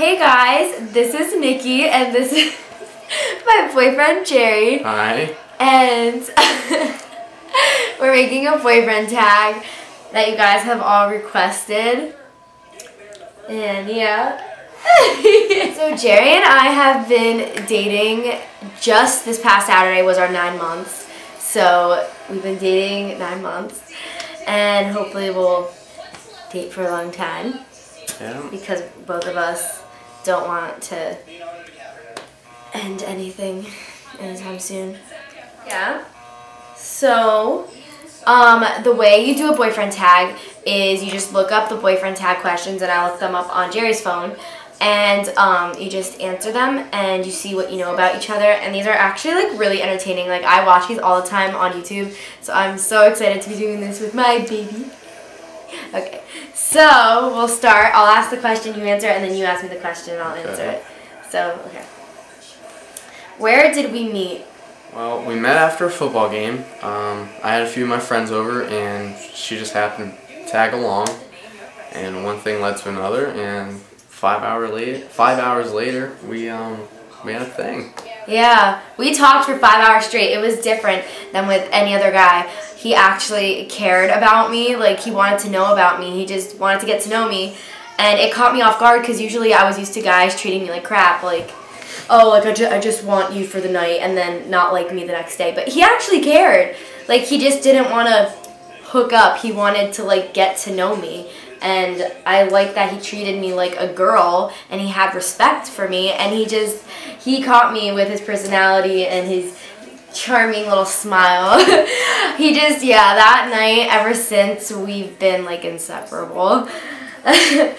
Hey guys, this is Niki and this is my boyfriend Jerry. Hi. And we're making a boyfriend tag that you guys have all requested. And yeah. so Jerry and I have been dating just this past Saturday was our nine months. So we've been dating nine months and hopefully we'll date for a long time. Yeah. Because both of us don't want to end anything anytime soon. Yeah. So, um, the way you do a boyfriend tag is you just look up the boyfriend tag questions, and I look them up on Jerry's phone, and um, you just answer them, and you see what you know about each other. And these are actually like really entertaining. Like I watch these all the time on YouTube, so I'm so excited to be doing this with my baby. Okay, so we'll start. I'll ask the question, you answer, and then you ask me the question, and I'll answer Okay. it. So, okay. Where did we meet? Well, we met after a football game. Um, I had a few of my friends over, and she just happened to tag along. And one thing led to another, and five hour later, five hours later, we um, we had a thing. Yeah, we talked for five hours straight. It was different than with any other guy. He actually cared about me, like he wanted to know about me. He just wanted to get to know me, and it caught me off guard because usually I was used to guys treating me like crap, like, oh, like I, ju- I just want you for the night, and then not like me the next day. But he actually cared. Like he just didn't want to hook up. He wanted to like get to know me. And I like that he treated me like a girl and he had respect for me and he just he caught me with his personality and his charming little smile. he just yeah, that night ever since we've been like inseparable.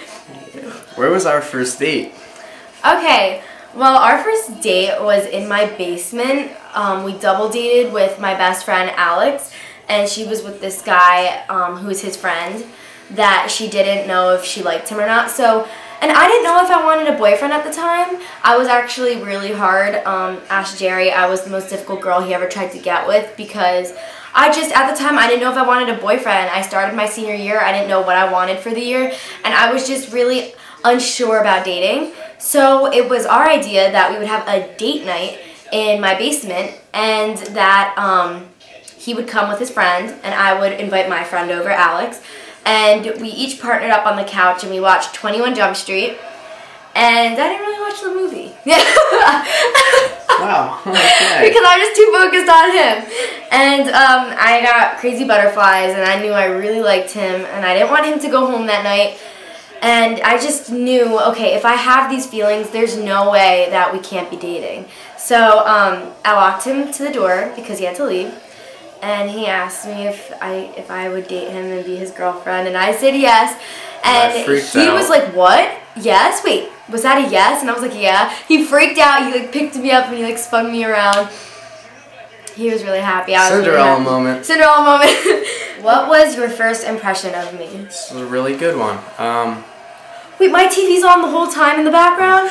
Where was our first date? Okay, well, our first date was in my basement. Um, we double dated with my best friend Alex, and she was with this guy um, who's his friend that she didn't know if she liked him or not. So, and I didn't know if I wanted a boyfriend at the time. I was actually really hard. Um, Jerry, I was the most difficult girl he ever tried to get with because I just, at the time, I didn't know if I wanted a boyfriend. I started my senior year, I didn't know what I wanted for the year, and I was just really unsure about dating. So it was our idea that we would have a date night in my basement and that um, he would come with his friend and I would invite my friend over, Alex. And we each partnered up on the couch and we watched 21 Jump Street. And I didn't really watch the movie. Wow. Okay. because I was just too focused on him. And um, I got crazy butterflies, and I knew I really liked him, and I didn't want him to go home that night. And I just knew, okay, if I have these feelings, there's no way that we can't be dating. So um, I locked him to the door because he had to leave, and he asked me if I if I would date him and be his girlfriend, and I said yes. I And he out. was like, "What? Yes? Wait, was that a yes?" And I was like, "Yeah." He freaked out. He like picked me up and he like spun me around. He was really happy. I was really Cinderella happy. moment. Cinderella moment. what was your first impression of me? This was a really good one. Um, Wait, my TV's on the whole time in the background.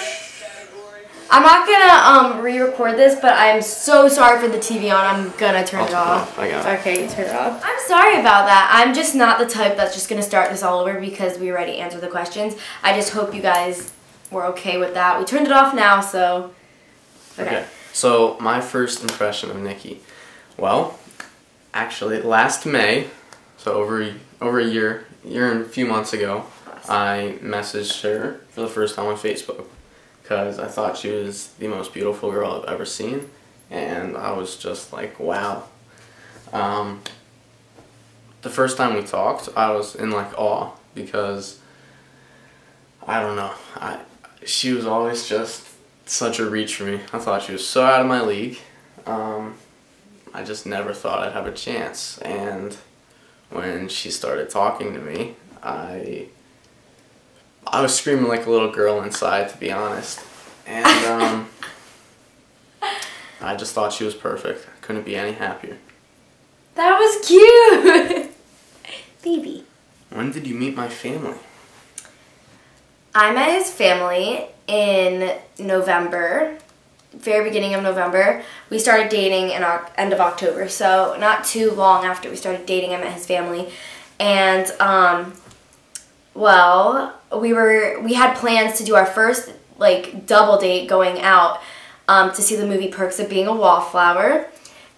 I'm not gonna um re-record this, but I'm so sorry for the TV on. I'm gonna turn I'll it turn it off. off. I got it. Okay, turn it off. I'm sorry about that. I'm just not the type that's just gonna start this all over because we already answered the questions. I just hope you guys were okay with that. We turned it off now, so Okay. So my first impression of Niki. Well, actually, last May, so over a- over a year, year and a few months ago, I messaged her for the first time on Facebook because I thought she was the most beautiful girl I've ever seen, and I was just like, wow. Um, the first time we talked, I was in like awe because I don't know, I she was always just such a reach for me. I thought she was so out of my league. Um, I just never thought I'd have a chance. And when she started talking to me, I I was screaming like a little girl inside, to be honest. And um, I just thought she was perfect. I couldn't be any happier. that was cute, baby. When did you meet my family? I met his family in November, very beginning of November. We started dating in Oc- end of October, so not too long after we started dating, I met his family, and um, well, we were we had plans to do our first like double date going out um, to see the movie Perks of Being a Wallflower.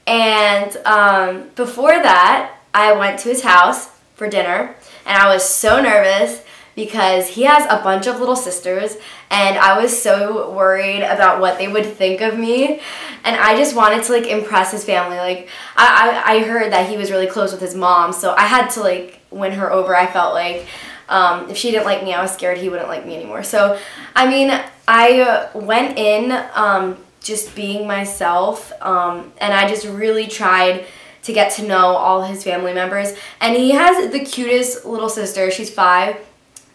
And um, before that, I went to his house for dinner, and I was so nervous because he has a bunch of little sisters and I was so worried about what they would think of me. And I just wanted to like impress his family. Like I, I, I heard that he was really close with his mom so I had to like win her over. I felt like um, if she didn't like me I was scared he wouldn't like me anymore. So I mean I went in um, just being myself um, and I just really tried to get to know all his family members and he has the cutest little sister she's five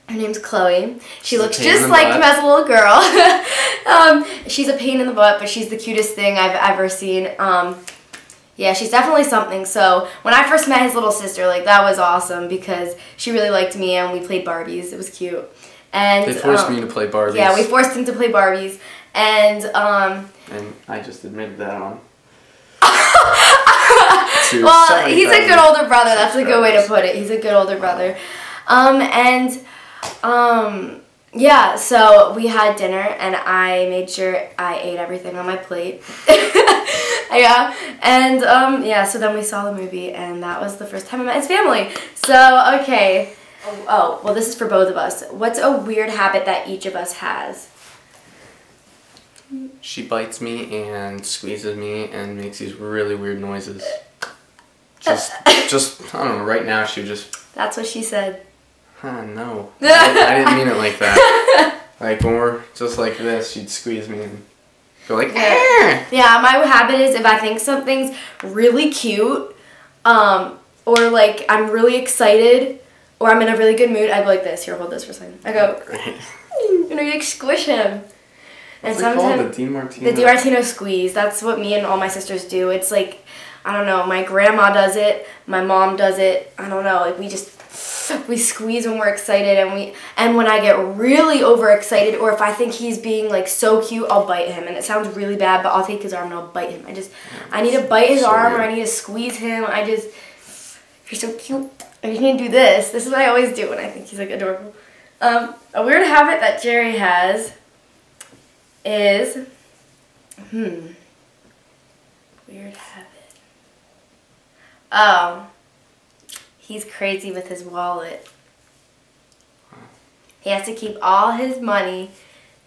her name's Chloe. She She's looks just like butt. him as a little girl. um, she's a pain in the butt, but she's the cutest thing I've ever seen. Um, yeah, she's definitely something. So when I first met his little sister, like that was awesome because she really liked me and we played Barbies. It was cute. And They forced um, me to play Barbies. Yeah, we forced him to play Barbies, and um, and I just admitted that on. well, he's a good older brother. That's a good way to put it. He's a good older brother. Um, and um, yeah, so we had dinner, and I made sure I ate everything on my plate. yeah, and um, yeah, so then we saw the movie, and that was the first time I met his family. So okay. Oh, oh, well, this is for both of us. What's a weird habit that each of us has? She bites me and squeezes me and makes these really weird noises. Just, just I don't know. Right now, she just, That's what she said. huh, no. I, I didn't mean it like that. Like when we're just like this, she'd squeeze me and go like, "Eh." Yeah, my habit is if I think something's really cute, um, or like I'm really excited, or I'm in a really good mood, I go like this. Here, hold this for a second. I go, Great. and I like squish him. And What's sometimes The DiMartino. the DiMartino squeeze. That's what me and all my sisters do. It's like, I don't know. My grandma does it. My mom does it. I don't know. Like we just we squeeze when we're excited, and we and when I get really overexcited, or if I think he's being like so cute, I'll bite him. And it sounds really bad, but I'll take his arm and I'll bite him. I just I need to bite his So arm, or. I need to squeeze him. I just you're so cute. I just need to do this. This is what I always do when I think he's like adorable. Um, a weird habit that Jerry has is hmm weird habit. Oh, he's crazy with his wallet. He has to keep all his money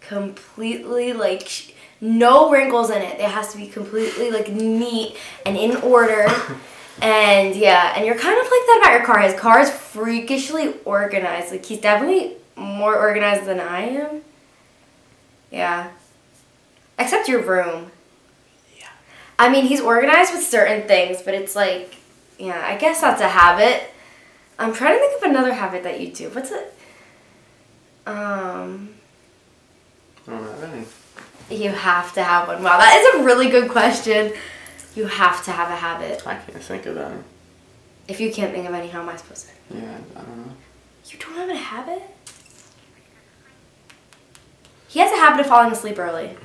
completely like no wrinkles in it. It has to be completely like neat and in order. and yeah, and you're kind of like that about your car. His car is freakishly organized. Like he's definitely more organized than I am. Yeah. Except your room. Yeah. I mean, he's organized with certain things, but it's like, yeah, I guess that's a habit. I'm trying to think of another habit that you do. What's it? Um, I don't have any. you have to have one. Wow, that is a really good question. You have to have a habit. I can't think of any. If you can't think of any, how am I supposed to? Yeah, I don't know. You don't have a habit? He has a habit of falling asleep early.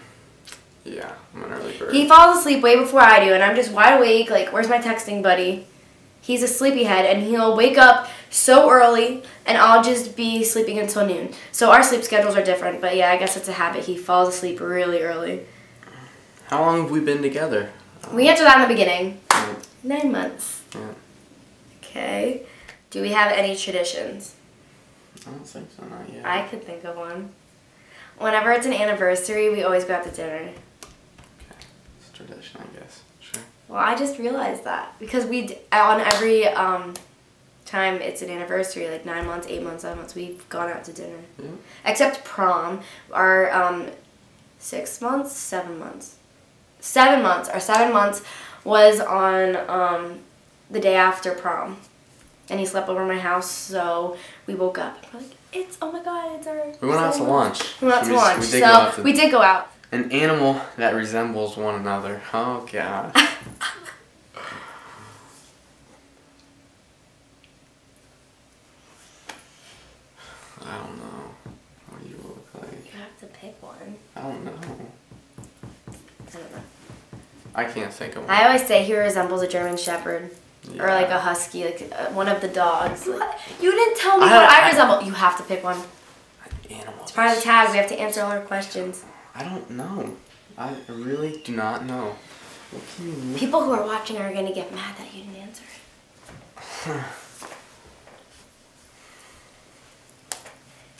Yeah, I'm an early bird. He falls asleep way before I do, and I'm just wide awake. Like, where's my texting buddy? He's a sleepyhead, and he'll wake up so early, and I'll just be sleeping until noon. So our sleep schedules are different, but yeah, I guess it's a habit. He falls asleep really early. How long have we been together? We answered that in the beginning. Yeah. Nine months. Yeah. Okay. Do we have any traditions? I don't think so, not yet. I could think of one. Whenever it's an anniversary, we always go out to dinner. Okay. It's a tradition, I guess. Sure. Well, I just realized that because we on every um, time it's an anniversary, like nine months, eight months, seven months, we've gone out to dinner. Yeah. Except prom, our um, six months, seven months, seven months. Our seven months was on um, the day after prom, and he slept over my house. So we woke up. and We're like, it's oh my god, it's our. We went out to months." lunch. We went out to lunch. we did so go out to- we did go out. An animal that resembles one another. Oh god. I don't know. What do you look like? You have to pick one. I don't know. I don't know. I can't think of one. I always say he resembles a German Shepherd. Or like a husky, like uh, one of the dogs. Like, you didn't tell me I- what I I- resemble. You have to pick one. An animal It's part of the tag. We have to answer all our questions. I don't know. I really do not know. What can you? People who are watching are gonna get mad that you didn't answer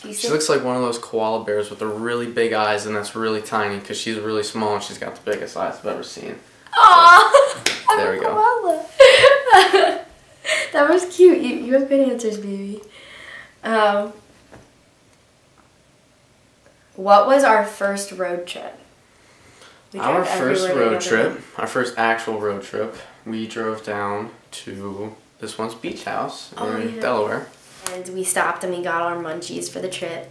it. She looks like one of those koala bears with the really big eyes and that's really tiny because she's really small and she's got the biggest eyes I've ever seen. Aw! I'm There we go. that was cute. You, you have good answers, baby. Um, what was our first road trip? Our first road together. trip, our first actual road trip, we drove down to this one's beach house Oh, in yeah. Delaware. And we stopped and we got our munchies for the trip.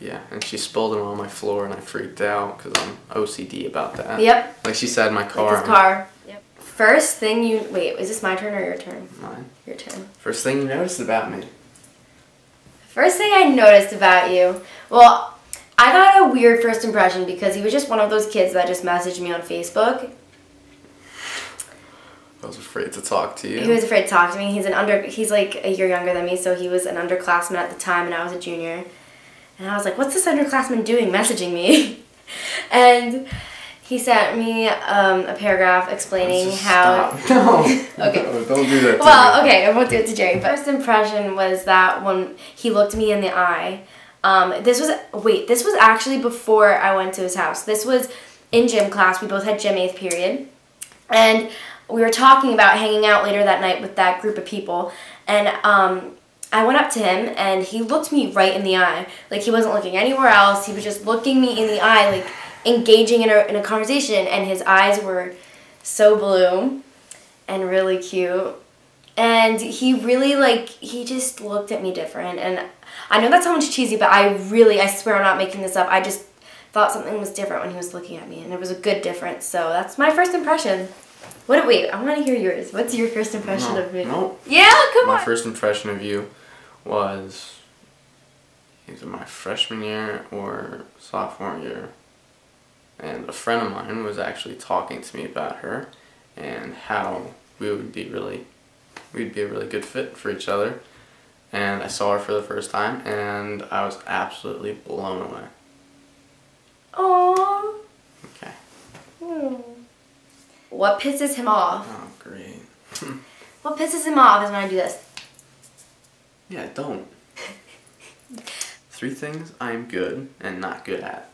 Yeah, and she spilled them on my floor and I freaked out because I'm OCD about that. Yep. Like she said my car. Like his car. Yep. First thing you wait, is this my turn or your turn? Mine. Your turn. First thing you noticed about me. First thing I noticed about you, well, I got a weird first impression because he was just one of those kids that just messaged me on Facebook. I was afraid to talk to you. He was afraid to talk to me. He's an under. He's like a year younger than me, so he was an underclassman at the time, and I was a junior. And I was like, "What's this underclassman doing, messaging me?" and he sent me um, a paragraph explaining Just how. Stop. No. Okay. No, don't do that. To Well, me. okay, I won't do it to Jerry. First impression was that when he looked me in the eye. Um, this was wait. This was actually before I went to his house. This was in gym class. We both had gym eighth period, and we were talking about hanging out later that night with that group of people. And um, I went up to him, and he looked me right in the eye. Like he wasn't looking anywhere else. He was just looking me in the eye, like engaging in a in a conversation. And his eyes were so blue and really cute. And he really like he just looked at me different and I know that sounds cheesy, but I really I swear I'm not making this up. I just thought something was different when he was looking at me and it was a good difference. So that's my first impression. What wait, I want to hear yours. What's your first impression No, of me? no. Yeah, come on. my first impression of you was either my freshman year or sophomore year. And a friend of mine was actually talking to me about her and how we would be really we'd be a really good fit for each other. And I saw her for the first time and I was absolutely blown away. Aww. Okay. Hmm. What pisses him off? Oh great. What pisses him off is when I do this. Yeah, don't. Three things I'm good and not good at.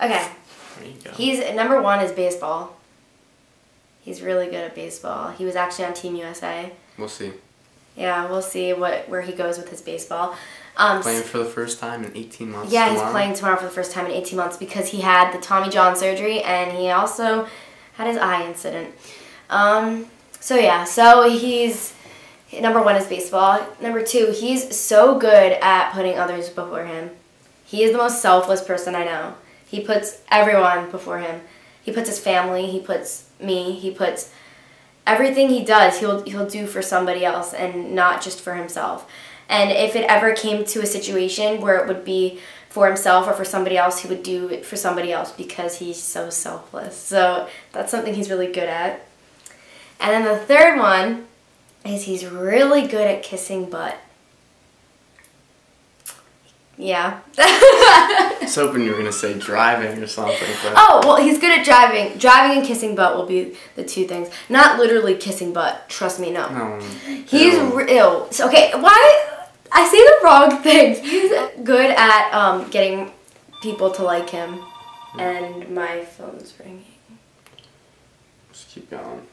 Okay. There you go. He's number one is baseball. He's really good at baseball. He was actually on Team USA. We'll see. Yeah, we'll see what where he goes with his baseball. Um, Playing for the first time in 18 months. yeah, he's playing tomorrow for the first time in 18 months because he had the Tommy John surgery and he also had his eye incident. Um, so yeah, so he's number one is baseball. Number two, he's so good at putting others before him. He is the most selfless person I know. He puts everyone before him. He puts his family. He puts me. He puts everything he does. He'll he'll do for somebody else and not just for himself. And if it ever came to a situation where it would be for himself or for somebody else, he would do it for somebody else because he's so selfless. So that's something he's really good at. And then the third one is he's really good at kissing butt. Yeah. I was hoping you were gonna say driving or something, but oh, well, he's good at driving. Driving and kissing butt will be the two things. Not literally kissing butt. Trust me, no. no. He's Ew. ew. So, okay, why? I say the wrong things. He's good at um, getting people to like him. And my phone's ringing. Just keep going.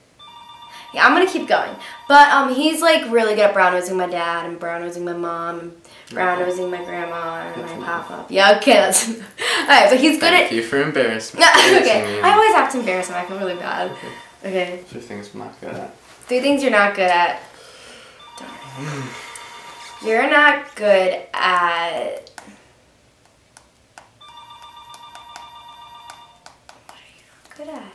Yeah, I'm gonna keep going. But um, he's like really good at brown nosing my dad and brown nosing my mom and brown nosing my grandma and my papa. Yeah, okay, that's alright. But he's good Thank at. Thank you for embarrassing okay. I always have to embarrass him. I feel really bad. Okay. Three things I'm not good at. three things you're not good at. You're not good at. What are you not good at?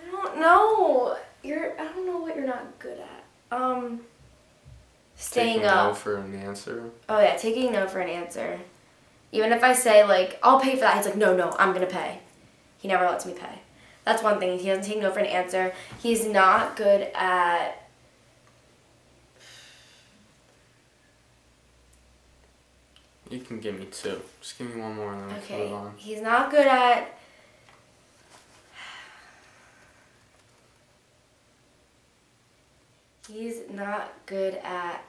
I don't know. You're. I don't know what you're not good at. Um. Staying Taking up. no for an answer. Oh yeah, taking no for an answer. Even if I say like I'll pay for that, he's like no, no, I'm gonna pay. He never lets me pay. That's one thing. He doesn't take no for an answer. He's not good at. You can give me two. Just give me one more and then we can Okay. move on. He's not good at. He's not good at.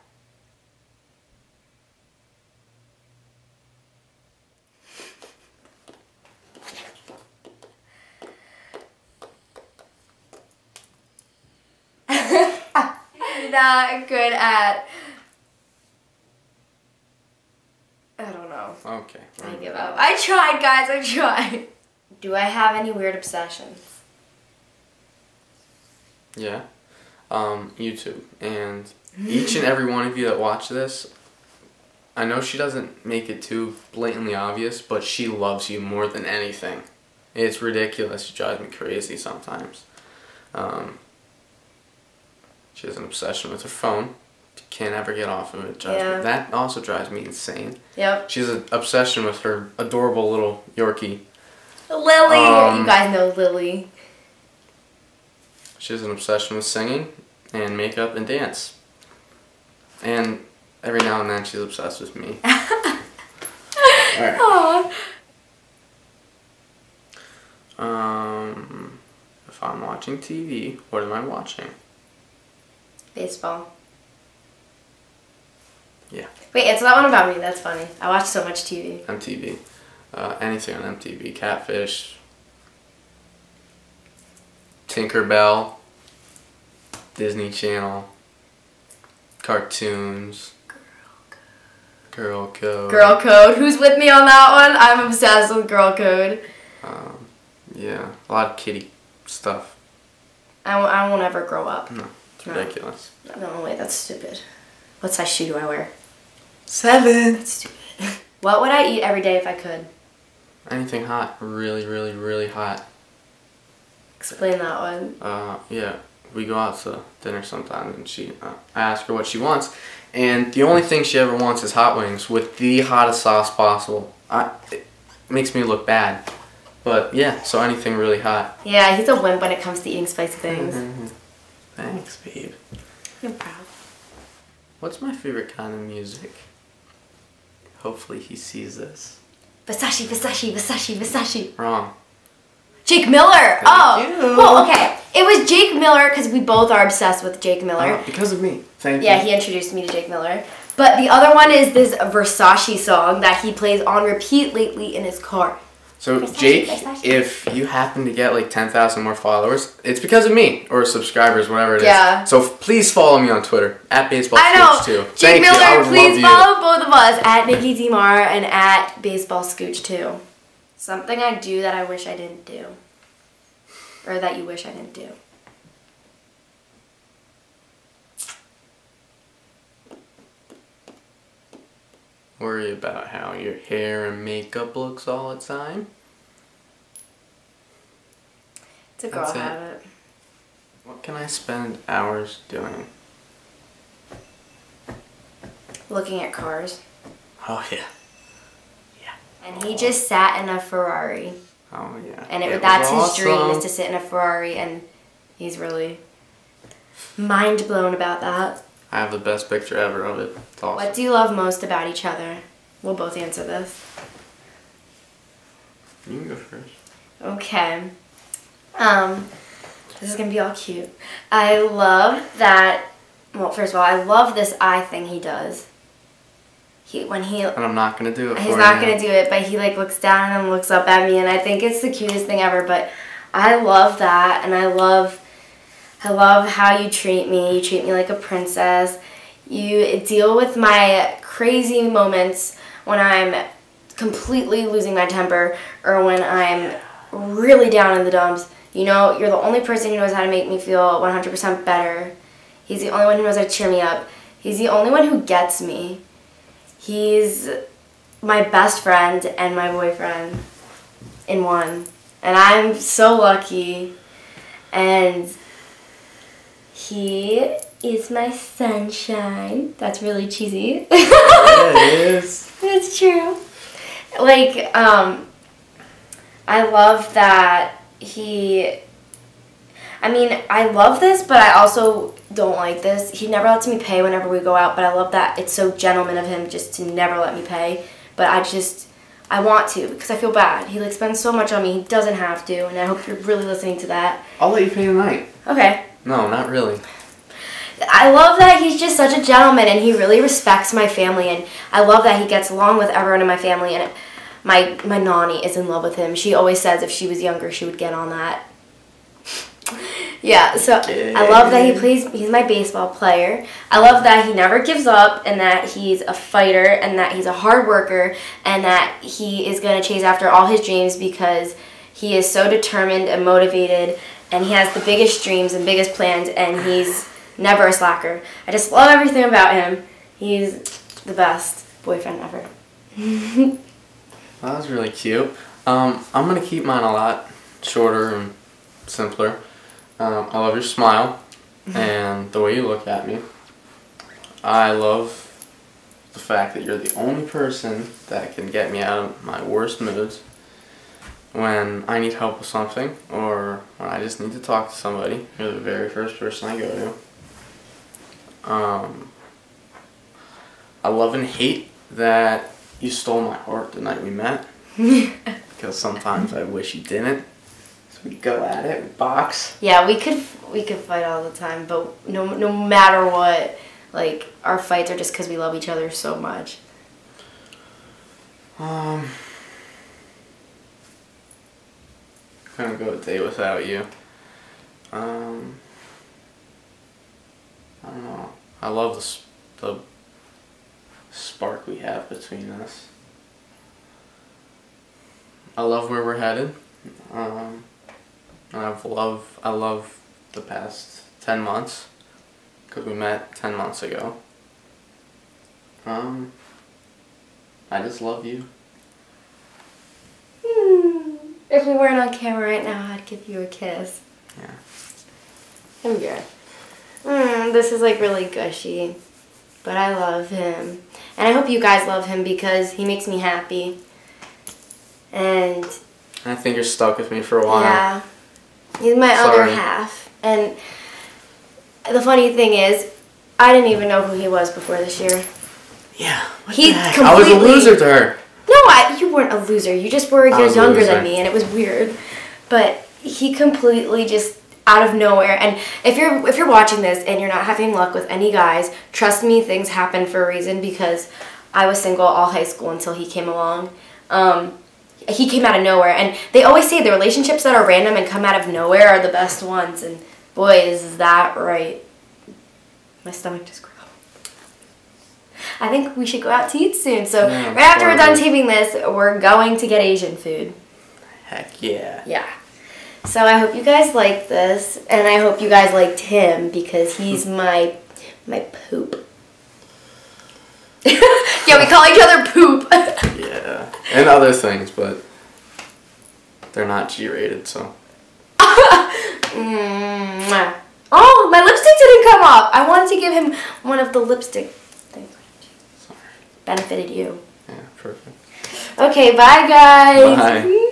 Not good at. I don't know. Okay. I give up. I tried, guys. I tried. Do I have any weird obsessions? Yeah. Um, YouTube. And each and every one of you that watch this, I know she doesn't make it too blatantly obvious, but she loves you more than anything. It's ridiculous. It drives me crazy sometimes. Um, she has an obsession with her phone. She can't ever get off of it. Drives Yeah. me, that also drives me insane. Yep. She has an obsession with her adorable little Yorkie. Lily. Um, you guys know Lily. She has an obsession with singing and makeup and dance. And every now and then she's obsessed with me. Alright. Aw. Um, if I'm watching TV, what am I watching? Baseball. Yeah. Wait, it's that one about me. That's funny. I watch so much TV. MTV. Uh, anything on MTV. Catfish. Tinkerbell. Disney Channel. Cartoons. Girl Code. Girl Code. Who's with me on that one? I'm obsessed with Girl Code. Um, yeah, a lot of kitty stuff. I won't, I won't ever grow up. No, it's No. ridiculous. No, wait, that's stupid. What size shoe do I wear? Seven. That's stupid. what would I eat every day if I could? Anything hot, really, really, really hot. Explain that one. Uh, yeah, we go out to dinner sometimes, and she, uh, I ask her what she wants, and the only thing she ever wants is hot wings with the hottest sauce possible. I, it makes me look bad, but yeah, so anything really hot. Yeah, he's a wimp when it comes to eating spicy things. Mhm. Thanks, babe. I'm proud. What's my favorite kind of music? Hopefully he sees this. Versace, Versace, Versace, Versace. Wrong. Jake Miller. oh, you. well, okay. It was Jake Miller because we both are obsessed with Jake Miller. Uh, because of me. Thank Yeah, you. Yeah, he introduced me to Jake Miller. But the other one is this Versace song that he plays on repeat lately in his car. So Versace, Jake, Versace. if you happen to get like ten thousand more followers, it's because of me or subscribers, whatever it is. Yeah. So please follow me on Twitter at baseball I know. Skooch too. Jake Thank Miller, please follow both of us at Niki Demar and at Baseball Skooch too. Something I do that I wish I didn't do. Or that you wish I didn't do. Worry about how your hair and makeup looks all the time. It's a girl That's it. habit. What can I spend hours doing? Looking at cars. Oh yeah. And he just sat in a Ferrari. Oh yeah. And it, was that's his dream is to sit in a Ferrari and he's really mind blown about that. I have the best picture ever of it. Awesome. What do you love most about each other? We'll both answer this. You can go first. Okay. Um, this is gonna be all cute. I love that. Well, first of all, I love this eye thing he does. He when he And I'm not gonna do it. he's not you. gonna do it, but he like looks down and looks up at me, and I think it's the cutest thing ever. But I love that, and I love, I love how you treat me. You treat me like a princess. You deal with my crazy moments when I'm completely losing my temper or when I'm really down in the dumps. You know, you're the only person who knows how to make me feel 100% better. He's the only one who knows how to cheer me up. He's the only one who gets me. He's my best friend and my boyfriend in one. And I'm so lucky. And he is my sunshine. That's really cheesy. Yeah, it is. It's true. Like, um, I love that he. I mean, I love this, but I also don't like this. He never lets me pay whenever we go out, but I love that it's so gentleman of him just to never let me pay but I just I want to because I feel bad. He like spends so much on me. He doesn't have to, and I hope you're really listening to that. I'll let you pay tonight. Okay. No, not really. I love that he's just such a gentleman and he really respects my family and I love that he gets along with everyone in my family and my my nanny is in love with him. She always says if she was younger she would get on that. Yeah, so I love that he plays he's my baseball player. I love that he never gives up and that he's a fighter and that he's a hard worker and that he is going to chase after all his dreams because he is so determined and motivated and he has the biggest dreams and biggest plans and he's never a slacker. I just love everything about him. He's the best boyfriend ever. that was really cute. Um, I'm gonna keep mine a lot shorter and simpler. Um, I love your smile and the way you look at me. I love the fact that you're the only person that can get me out of my worst moods when I need help with something or when I just need to talk to somebody. You're the very first person I go to. Um, I love and hate that you stole my heart the night we met. because sometimes I wish you didn't. We go at it, we box. Yeah, we could we could fight all the time, but no no matter what, like our fights are just because we love each other so much. Um, couldn't go a day without you. Um. I don't know. I love the, the spark we have between us. I love where we're headed. Um, I've love I love the past ten months because we met ten months ago. Um, I just love you. Hmm. If we weren't on camera right now, I'd give you a kiss. Yeah. I'm good. Mm, this is like really gushy. But I love him. And I hope you guys love him because he makes me happy. And I think you're stuck with me for a while. Yeah. He's my Sorry. other half. And the funny thing is, I didn't even know who he was before this year. Yeah. he completely, I was a loser to her. No, I, you weren't a loser. You just were years younger than me, and it was weird. But he completely just out of nowhere. And if you're if you're watching this and you're not having luck with any guys, trust me, things happen for a reason because I was single all high school until he came along. Um, he came out of nowhere, and they always say the relationships that are random and come out of nowhere are the best ones. And boy, is that right. My stomach just growled. I think we should go out to eat soon. So right after we're done taping this, we're going to get Asian food. Heck yeah. Yeah. So I hope you guys liked this, and I hope you guys liked him because he's my my poop. yeah, we call each other poop. yeah, and other things, but they're not G-rated, so. mm-hmm. Oh, my lipstick didn't come off. I wanted to give him one of the lipstick things. Sorry. Benefited you. Yeah, perfect. Okay, bye guys. Bye.